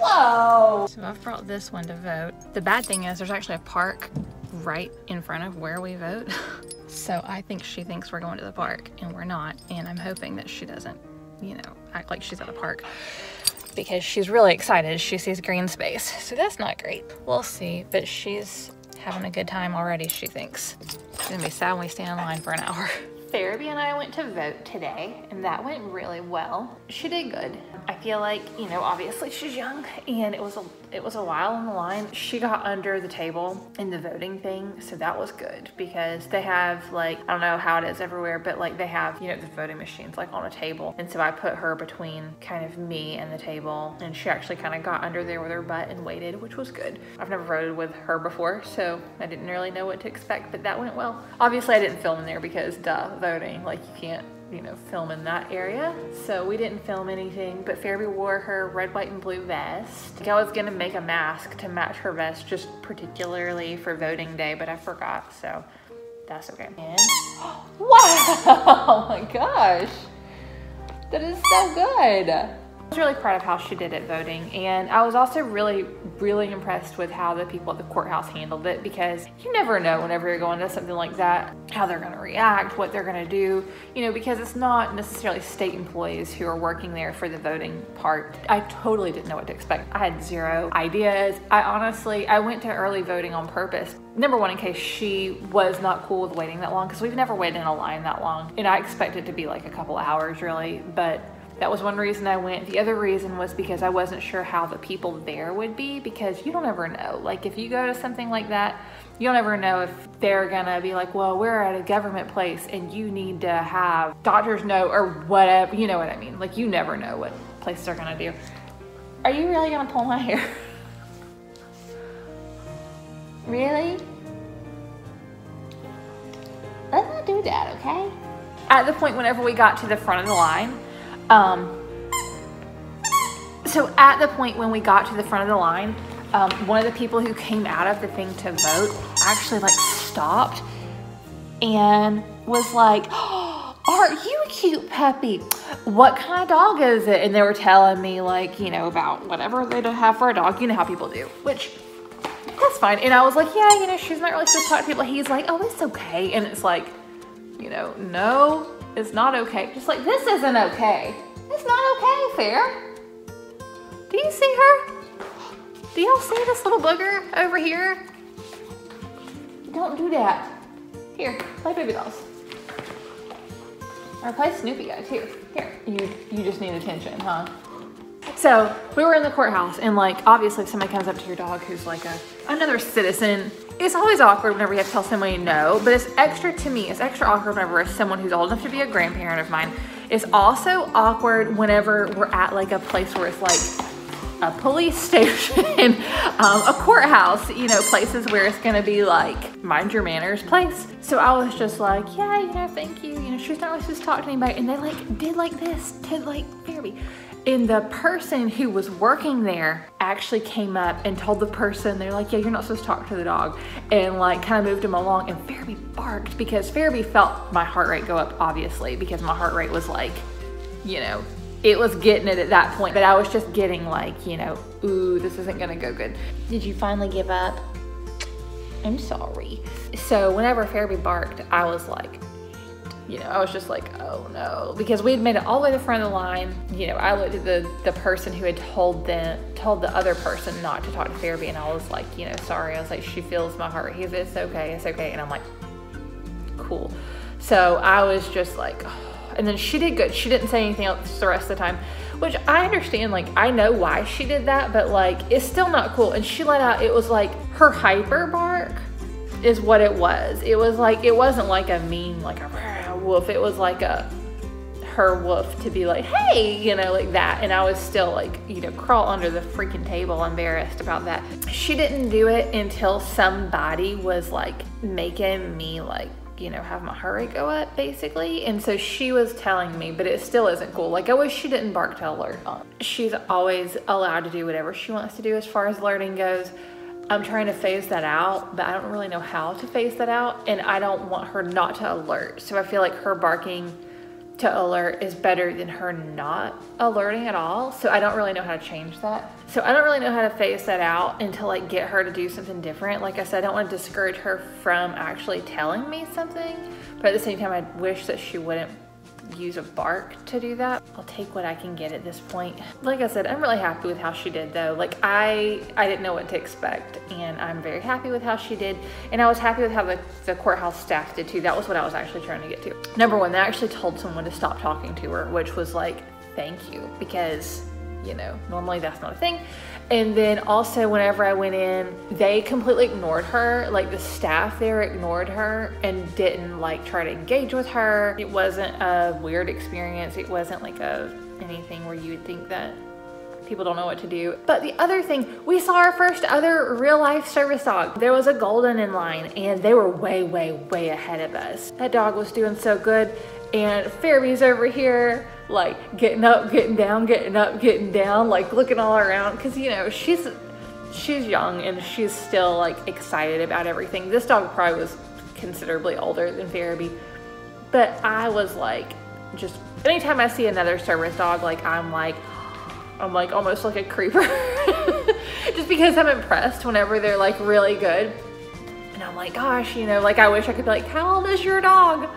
Whoa! So I've brought this one to vote. The bad thing is there's actually a park right in front of where we vote. so I think she thinks we're going to the park and we're not. And I'm hoping that she doesn't, you know, act like she's at a park because she's really excited. She sees green space. So that's not great. We'll see. But she's having a good time already, she thinks. It's gonna be sad when we stand in line for an hour. Pharaby and I went to vote today, and that went really well. She did good. I feel like, you know, obviously she's young, and it was a it was a while on the line. She got under the table in the voting thing, so that was good because they have like I don't know how it is everywhere, but like they have you know the voting machines like on a table, and so I put her between kind of me and the table, and she actually kind of got under there with her butt and waited, which was good. I've never voted with her before, so I didn't really know what to expect, but that went well. Obviously, I didn't film in there because duh, voting like you can't you know, film in that area. So we didn't film anything, but Pharaby wore her red, white, and blue vest. I was gonna make a mask to match her vest just particularly for voting day, but I forgot, so that's okay. And, wow, oh my gosh, that is so good. I was really proud of how she did at voting and I was also really really impressed with how the people at the courthouse handled it because you never know whenever you're going to something like that how they're going to react what they're going to do you know because it's not necessarily state employees who are working there for the voting part. I totally didn't know what to expect. I had zero ideas. I honestly I went to early voting on purpose. Number one in case she was not cool with waiting that long because we've never waited in a line that long and I expected it to be like a couple hours really but that was one reason I went. The other reason was because I wasn't sure how the people there would be because you don't ever know. Like if you go to something like that, you'll never know if they're gonna be like, well, we're at a government place and you need to have doctors know or whatever, you know what I mean? Like you never know what places are gonna do. Are you really gonna pull my hair? really? Let's not do that, okay? At the point whenever we got to the front of the line, um, so at the point when we got to the front of the line, um, one of the people who came out of the thing to vote actually like stopped and was like, oh, "Are you a cute puppy? What kind of dog is it?" And they were telling me like, you know, about whatever they don't have for a dog. You know how people do, which that's fine. And I was like, "Yeah, you know, she's not really supposed to talk to people." He's like, "Oh, it's okay," and it's like, you know, no, is not okay. Just like this isn't okay. It's not okay, Fair. Do you see her? Do y'all see this little booger over here? Don't do that. Here, play baby dolls. Or play Snoopy guys. Here, here. You you just need attention, huh? So we were in the courthouse and like obviously if somebody comes up to your dog who's like a another citizen, it's always awkward whenever you have to tell somebody no, but it's extra to me, it's extra awkward whenever it's someone who's old enough to be a grandparent of mine. It's also awkward whenever we're at like a place where it's like a police station, um, a courthouse, you know, places where it's gonna be like mind your manners place. So I was just like, yeah, you know, thank you. You know, she's not supposed to talk to anybody. And they like did like this to like Pharaby. And the person who was working there actually came up and told the person, they're like, yeah, you're not supposed to talk to the dog. And like kind of moved him along and Pharaby barked because Pharaby felt my heart rate go up, obviously, because my heart rate was like, you know, it was getting it at that point, but I was just getting like, you know, ooh, this isn't gonna go good. Did you finally give up? I'm sorry. So whenever Pharaby barked, I was like, you know, I was just like, oh no, because we had made it all the way to the front of the line. You know, I looked at the the person who had told the told the other person not to talk to Pharaby, and I was like, you know, sorry. I was like, she feels my heart. He's, it's okay, it's okay, and I'm like, cool. So I was just like, oh. and then she did good. She didn't say anything else the rest of the time, which I understand. Like I know why she did that, but like it's still not cool. And she let out. It was like her hyper bark is what it was. It was like it wasn't like a mean like a woof. It was like a her woof to be like, hey, you know, like that. And I was still like, you know, crawl under the freaking table embarrassed about that. She didn't do it until somebody was like making me like, you know, have my rate go up basically. And so she was telling me, but it still isn't cool. Like I wish she didn't bark to alert. She's always allowed to do whatever she wants to do as far as learning goes. I'm trying to phase that out, but I don't really know how to phase that out. And I don't want her not to alert. So I feel like her barking to alert is better than her not alerting at all. So I don't really know how to change that. So I don't really know how to phase that out to like get her to do something different. Like I said, I don't want to discourage her from actually telling me something, but at the same time, I wish that she wouldn't use a bark to do that. I'll take what I can get at this point. Like I said, I'm really happy with how she did though. Like I, I didn't know what to expect and I'm very happy with how she did. And I was happy with how the, the courthouse staff did too. That was what I was actually trying to get to. Number one, they actually told someone to stop talking to her, which was like, thank you, because you know, normally that's not a thing. And then also, whenever I went in, they completely ignored her. Like the staff there ignored her and didn't like try to engage with her. It wasn't a weird experience. It wasn't like a anything where you would think that people don't know what to do. But the other thing, we saw our first other real life service dog. There was a golden in line and they were way, way, way ahead of us. That dog was doing so good. And Pharaby's over here like getting up, getting down, getting up, getting down, like looking all around. Cause you know, she's, she's young and she's still like excited about everything. This dog probably was considerably older than Pharaby. But I was like, just anytime I see another service dog, like I'm like, I'm like almost like a creeper. just because I'm impressed whenever they're like really good. And I'm like, gosh, you know, like I wish I could be like, how old is your dog?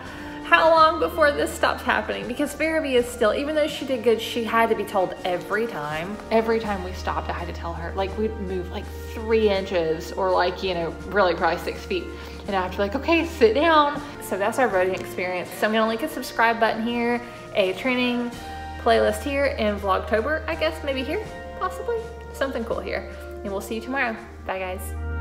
How long before this stops happening? Because Pharaby is still, even though she did good, she had to be told every time. Every time we stopped, I had to tell her, like we'd move like three inches or like, you know, really probably six feet. And I have to be like, okay, sit down. So that's our voting experience. So I'm gonna link a subscribe button here, a training playlist here, in Vlogtober, I guess, maybe here, possibly. Something cool here. And we'll see you tomorrow. Bye guys.